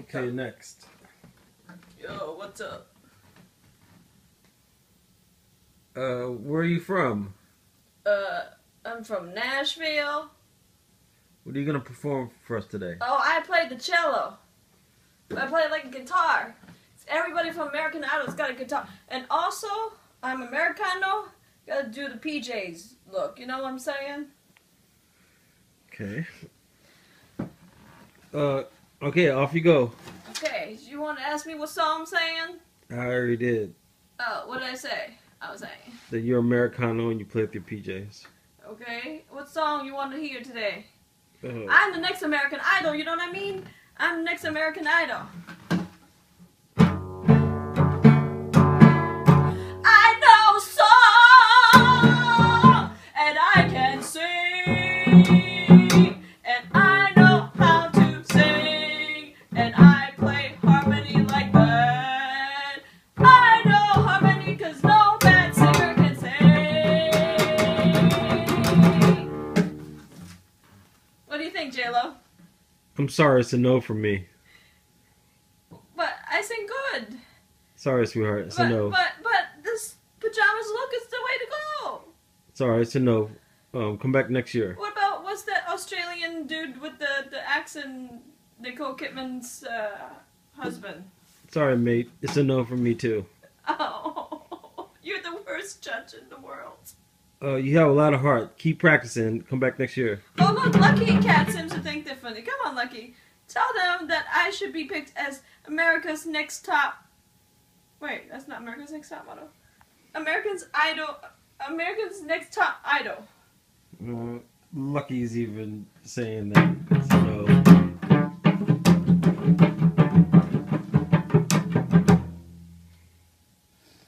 Okay, next. Yo, what's up? Uh, where are you from? Uh, I'm from Nashville. What are you gonna perform for us today? Oh, I played the cello. I play like a guitar. Everybody from American Idol's got a guitar. And also, I'm Americano. Gotta do the PJs look. You know what I'm saying? Okay. Uh, okay, off you go. Okay, you want to ask me what song I'm saying? I already did. Oh, what did I say? I was saying. That you're Americano and you play with your PJs. Okay, what song you want to hear today? Uh, I'm the next American Idol, you know what I mean? I'm the next American Idol. Sorry, it's a no from me. But I sing good. Sorry, sweetheart, it's but, a no. but but this pajamas look is the way to go. Sorry, it's a no. Um, come back next year. What about what's that Australian dude with the the accent? Nicole Kidman's uh, husband. Sorry, mate, it's a no from me too. Oh, you're the worst judge in the world. Uh, you have a lot of heart. Keep practicing. Come back next year. Oh look, Lucky Cat seems Come on, Lucky. Tell them that I should be picked as America's next top. Wait, that's not America's next top model. American's idol. America's next top idol. Uh, Lucky's even saying that. No.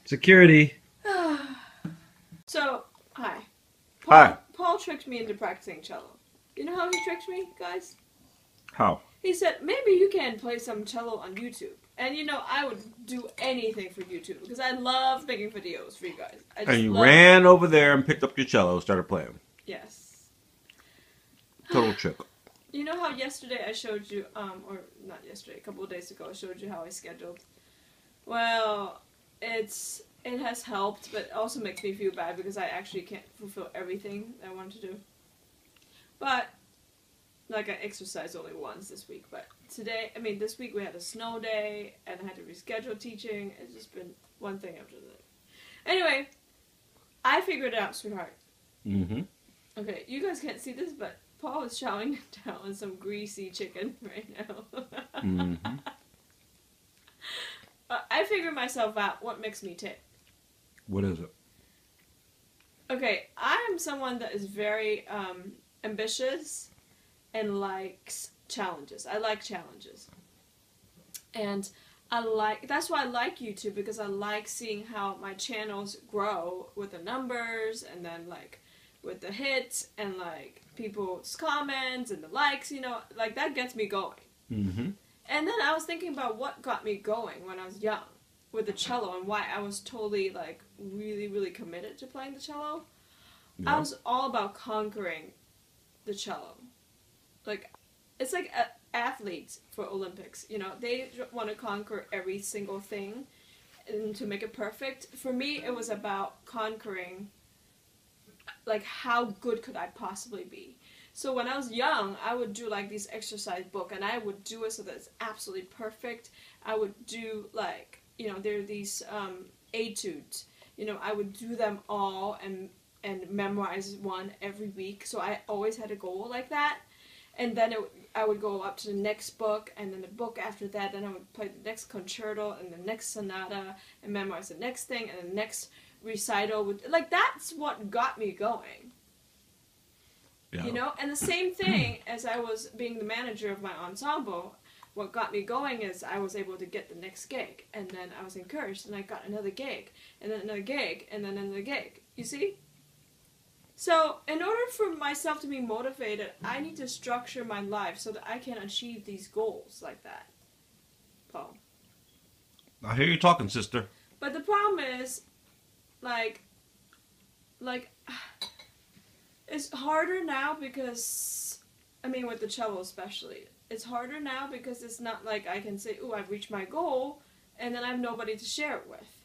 Security. so, hi. Paul, Hi. Paul tricked me into practicing cello. You know how he tricked me, guys? How? He said, maybe you can play some cello on YouTube. And you know, I would do anything for YouTube because I love making videos for you guys. I just And you ran over there and picked up your cello, and started playing. Yes. Total trick. You know how yesterday I showed you, um, or not yesterday, a couple of days ago, I showed you how I scheduled. Well, it's it has helped, but it also makes me feel bad because I actually can't fulfill everything I want to do. But like I exercised only once this week, but today, I mean, this week we had a snow day and I had to reschedule teaching. It's just been one thing after the other. Anyway, I figured it out, sweetheart. Mm-hmm. Okay, you guys can't see this, but Paul is chowing down on some greasy chicken right now. Mm-hmm. Uh, I figured myself out what makes me tick. What is it? Okay, I am someone that is very um, ambitious and likes challenges. I like challenges. And I like that's why I like YouTube because I like seeing how my channels grow with the numbers and then like with the hits and like people's comments and the likes, you know, like that gets me going. Mm-hmm. And then I was thinking about what got me going when I was young with the cello and why I was totally like really really committed to playing the cello. I was all about conquering the cello. Like it's like a- athletes for Olympics, you know, they want to conquer every single thing and to make it perfect. For me it was about conquering like how good could I possibly be. So when I was young, I would do like these exercise book, and I would do it so that it's absolutely perfect. I would do like you know there are these um, etudes. You know I would do them all and and memorize one every week. So I always had a goal like that, and then it, I would go up to the next book, and then the book after that. Then I would play the next concerto and the next sonata, and memorize the next thing, and the next recital. Would like that's what got me going. Yeah. You know, and the same thing as I was being the manager of my ensemble, what got me going is I was able to get the next gig, and then I was encouraged, and I got another gig, and then another gig, and then another gig. You see? So, in order for myself to be motivated, I need to structure my life so that I can achieve these goals like that. Paul. I hear you talking, sister. But the problem is, like, like, it's harder now because, I mean, with the cello especially, it's harder now because it's not like I can say, "Oh, I've reached my goal," and then I have nobody to share it with.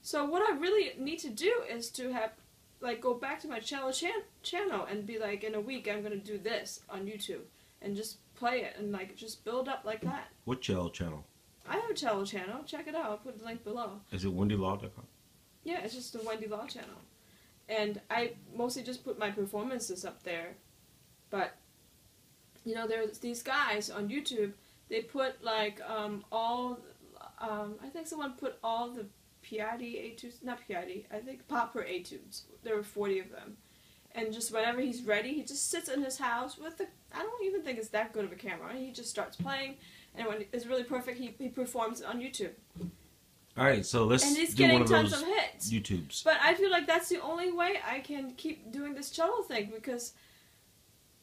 So what I really need to do is to have, like, go back to my channel chan- channel and be like, in a week I'm gonna do this on YouTube, and just play it and like just build up like that. What Chell channel? I have a cello channel. Check it out. I'll put the link below. Is it WendyLaw.com? Yeah, it's just the Wendy Law channel. And I mostly just put my performances up there. But, you know, there's these guys on YouTube, they put like um, all, um, I think someone put all the PID etudes, not PID, I think Popper etudes. There were 40 of them. And just whenever he's ready, he just sits in his house with the, I don't even think it's that good of a camera. He just starts playing, and when it's really perfect, he, he performs on YouTube. All right, so let's And he's do one getting of tons those of hits. YouTubes. But I feel like that's the only way I can keep doing this cello thing because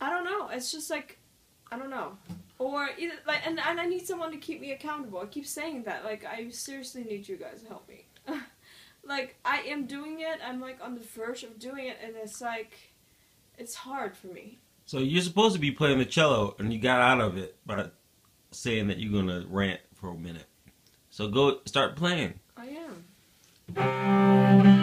I don't know. It's just like I don't know. Or either like and, and I need someone to keep me accountable. I keep saying that. Like I seriously need you guys to help me. like I am doing it. I'm like on the verge of doing it and it's like it's hard for me. So you're supposed to be playing the cello, and you got out of it by saying that you're gonna rant for a minute. So go start playing. I am.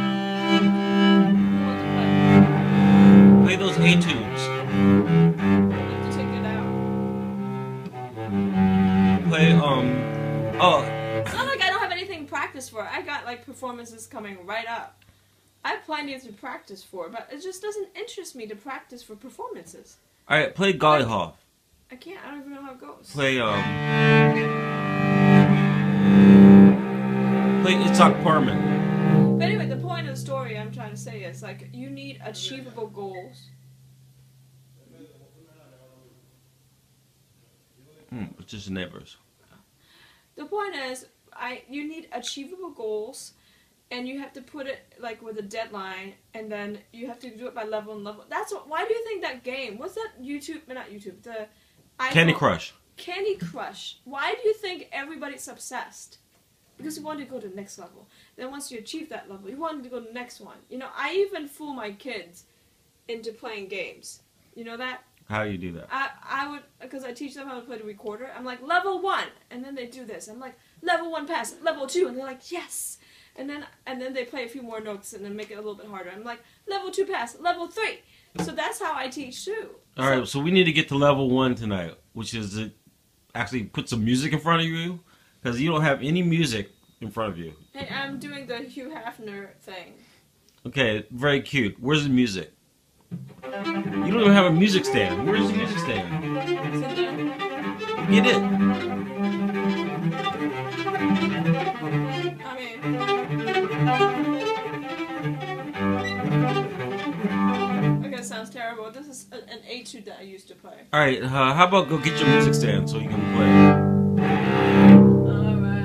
Like performances coming right up. I have plenty to practice for, but it just doesn't interest me to practice for performances. all right. Play Gollyhoff. I can't. I don't even know how it goes. Play um. Play Itzhak Perlman. But anyway, the point of the story I'm trying to say is like you need achievable goals. Hmm, it's just neighbors. The point is, I you need achievable goals, and you have to put it like with a deadline, and then you have to do it by level and level. That's what. Why do you think that game? What's that YouTube? Not YouTube. The Candy Crush. Candy Crush. Why do you think everybody's obsessed? Because you want to go to the next level. Then once you achieve that level, you want to go to the next one. You know, I even fool my kids into playing games. You know that? How do you do that? I I would because I teach them how to play the recorder. I'm like level one, and then they do this. I'm like level one pass, level two, and they're like yes. And then and then they play a few more notes and then make it a little bit harder. I'm like level two pass, level three. So that's how I teach too. All right, so we need to get to level one tonight, which is to actually put some music in front of you, because you don't have any music in front of you. Hey, I'm doing the Hugh Hefner thing. Okay, very cute. Where's the music? You don't even have a music stand. Where's the music stand? Is it there? Get it. That I used to play. All right, uh, how about go get your music stand so you can play?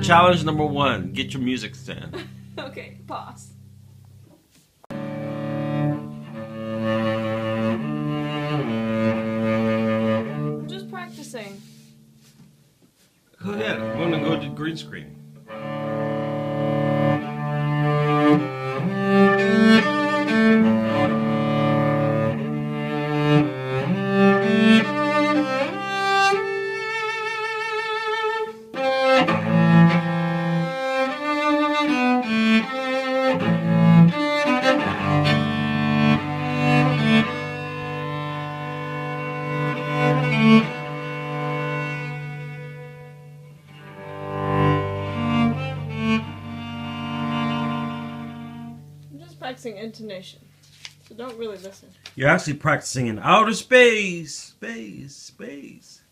Challenge number one: get your music stand. Okay, pause. I'm just practicing. Go ahead. I'm gonna go to green screen. Practicing intonation. So don't really listen. You're actually practicing in outer space, space, space.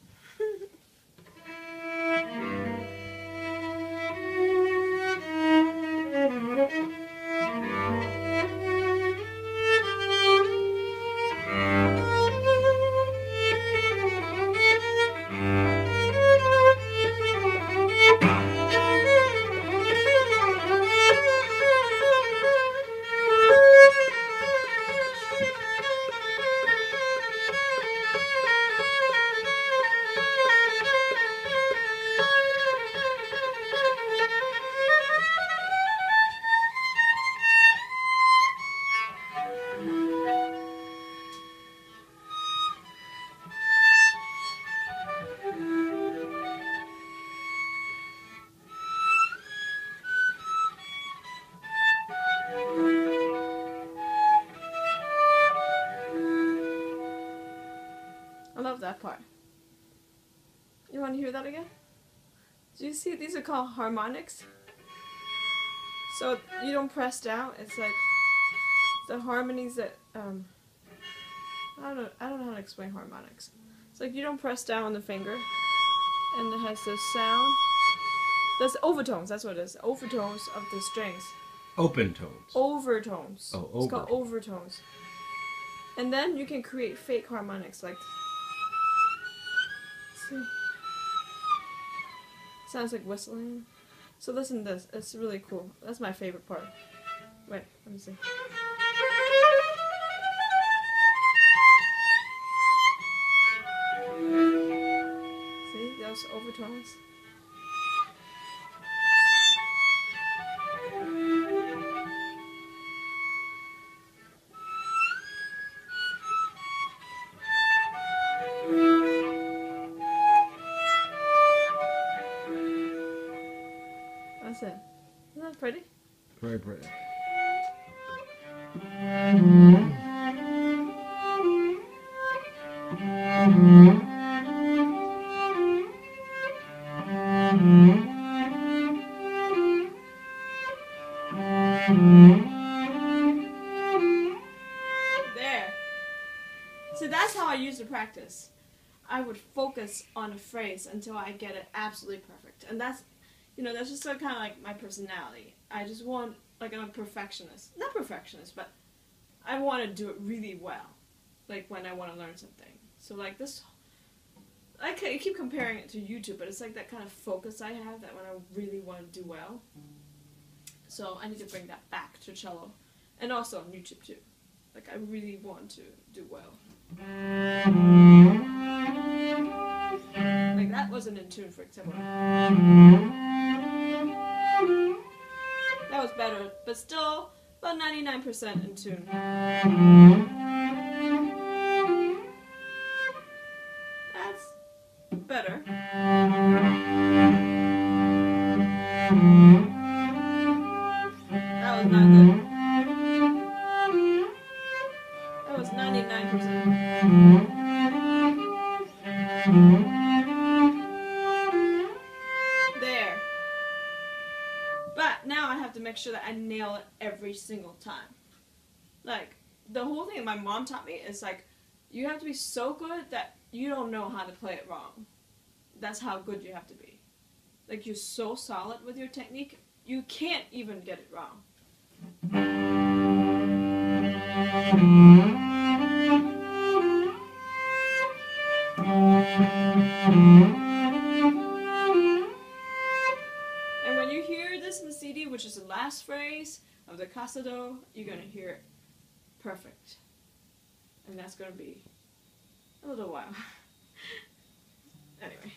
Part. You want to hear that again? Do you see these are called harmonics? So you don't press down. It's like the harmonies that um. I don't know. I don't know how to explain harmonics. It's like you don't press down on the finger, and it has this sound. That's overtones. That's what it is. Overtones of the strings. Open tones. Overtones. Oh, It's called overtones. And then you can create fake harmonics like. Sounds like whistling. So listen to this. It's really cool. That's my favorite part. Wait, let me see. See those overtones? There. So that's how I used to practice. I would focus on a phrase until I get it absolutely perfect. And that's, you know, that's just kind of like my personality. I just want, like, I'm a perfectionist. Not perfectionist, but I want to do it really well. Like, when I want to learn something. So, like, this, I keep comparing it to YouTube, but it's like that kind of focus I have that when I really want to do well. So, I need to bring that back to cello. And also on YouTube, too. Like, I really want to do well. Like, that wasn't in tune, for example. That was better, but still about 99% in tune. Sure that I nail it every single time. Like, the whole thing my mom taught me is like, you have to be so good that you don't know how to play it wrong. That's how good you have to be. Like, you're so solid with your technique, you can't even get it wrong. Casado, you're gonna hear it perfect. And that's gonna be a little while. anyway.